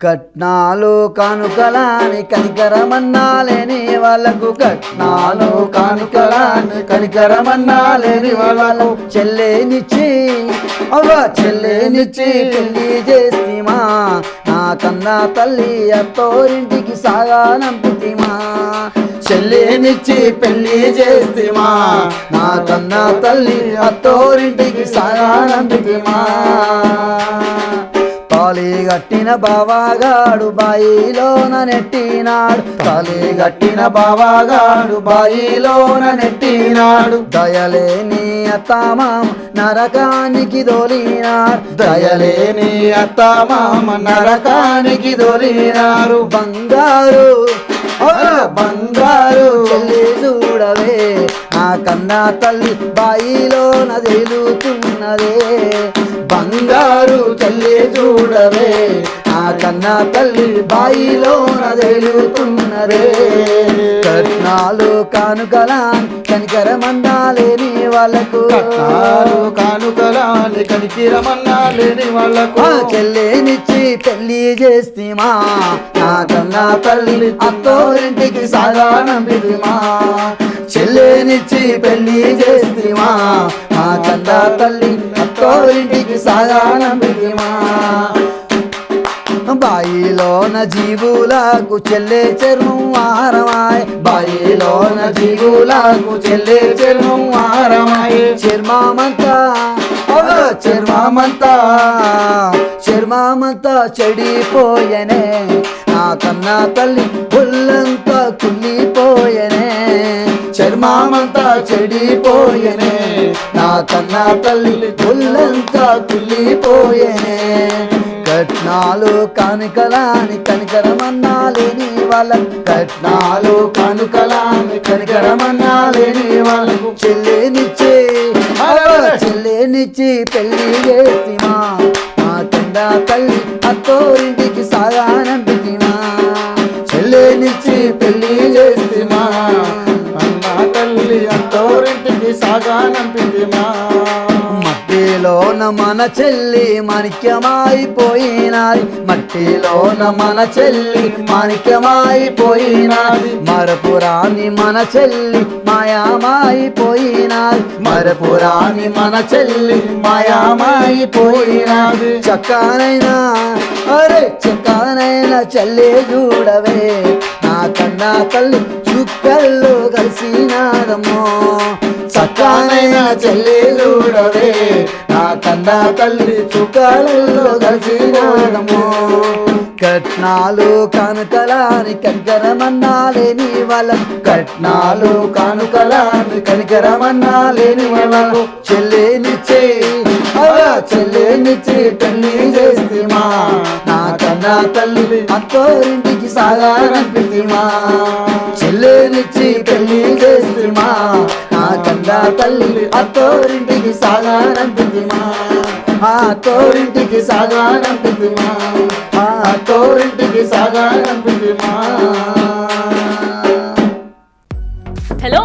కట్నాలు కానుకలాని కనికరమన్నా లేని వాళ్ళకు కట్నాలు కానుకలాని కనికరమన్నా లేని వాళ్ళకు చెల్లేనిచ్చి అవ్వ చెల్లేనిచ్చి పెళ్ళి చేసిమా నా కన్నా తల్లి అత్తోరింటికి సాగా నంపితిమా చెల్లేనిచ్చి పెళ్ళి చేసిమా నా కన్నా తల్లి అత్తోరింటికి సాగా నంపితిమా గట్టిన బావాగాడు బాయిలోన నెట్టినాడు. తాలి గట్టిన బావాగాడు బాయిలోన నెట్టినాడు. దయలేని అత్తమామ నరకానికి దోలినాడు దయలేని అత్తమామ నరకానికి దోలినారు. బంగారు బంగారు. చూడవే నా కన్నా తల్లి బాయిలోన తేలుతున్నదే. బంగారు. చూడవే నా కన్నా తల్లి బాయిలోన తేలుతున్నదే కట్నాలు కానుకలా కనికరమందాలేని వాళ్ళకు. కట్నాలు కానుకలాని కనికిరమన్నా లేని వాళ్ళకు. ఆ చెల్లేనిచ్చి పెళ్ళి చేస్తీమా నా కన్నా తల్లి అత్తోరింటికి సాగానం పిదిమా చెల్లేనిచ్చి పెళ్ళి చేస్తీమా నా కన్నా తల్లి అత్తోరింటికి బాయిలోన జీవులకు చెల్లే చర్మం ఆహారమాయ్ బాయిలోన జీవులకు చెల్లే చర్మం ఆహారమాయ్ చర్మమంతా ఓ చర్మమంతా చర్మమంతా చెడిపోయనే. నా కన్నా తల్లి పుల్లంతా కుల్లిపోయనే చర్మమంతా చెడిపోయనే. నా కన్నా తల్లి పుల్లంతా కుళ్ళిపోయనే. కట్నాలు కానుకలాని కనికరమన్నా లేని వాళ్ళ. కట్నాలు కానుకలాని కనికరమన్నా లేని వాళ్ళకు చెల్లేనిచ్చి చెల్లేనిచ్చి పెళ్ళి చేసిమా మా తండ తల్లి అత్తోరింటికి సాగానంపితిమా చెల్లేనిచ్చి పెళ్ళి అంతోరింటికి సాగానంపిదిమా మట్టిలోన మన చెల్లి మాణిక్యమైపోయినాది. మట్టిలోన మన చెల్లి మాణిక్యమైపోయినాది. మరపురాని మన చెల్లి మాయామైపోయినాది మరపురాని మన చెల్లి మాయామైపోయినాది చక్కనైనా అరే చక్కనైనా చెల్లి చూడవే. నా కన్నా తల్లి చుక్కల్లో కలిసినాదమ్మో చక్కనైన చెల్లి చూడవే నా కన్నా తల్లి చుక్కలలో కలిసినాదమ్మో కట్నాలు కానుకలాని కనికరమన్నా లేని వాళ్ళ కట్నాలు కానుకలాని కనికరమన్నా లేని వాళ్ళకు చెల్లేనిచ్చే అలా చెల్లేనిచ్చి పెళ్ళి చేస్తేమా. నా కన్నా తల్లి అత్తోరింటికి సాగారనిపితిమా. చెల్లేనిచ్చి పెళ్ళి చేస్తుమా నా కన్నా తల్లి అత్తోరింటికి సాగానంపితిమా ఆ తోరింటికి సాగానంపితిమా ఆ తోరింటికి సాగానంపితిమా హలో